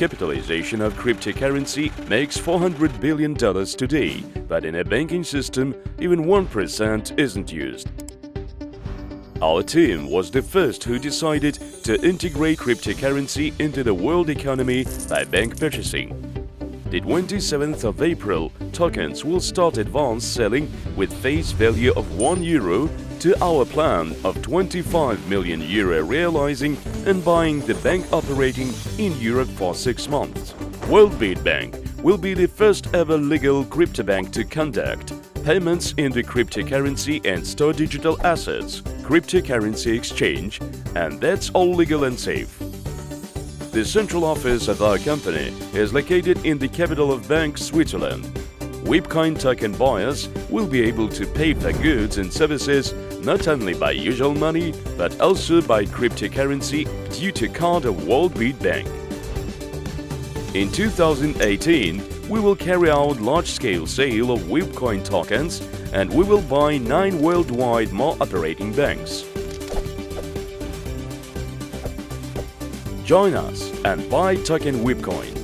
capitalization of cryptocurrency makes $400 billion today, but in a banking system, even 1% isn't used. Our team was the first who decided to integrate cryptocurrency into the world economy by bank purchasing. The 27th of April, tokens will start advance selling with face value of 1 euro to our plan of 25 million euro realizing and buying the bank operating in Europe for 6 months. World Bit Bank will be the first ever legal crypto bank to conduct payments in the cryptocurrency and store digital assets, cryptocurrency exchange, and that's all legal and safe. The central office of our company is located in the capital of Bank, Switzerland. Webcoin token buyers will be able to pay for goods and services not only by usual money but also by cryptocurrency due to card of World Bit Bank. In 2018, we will carry out large-scale sale of Webcoin tokens and we will buy 9 worldwide more operating banks. Join us and buy token Webcoin.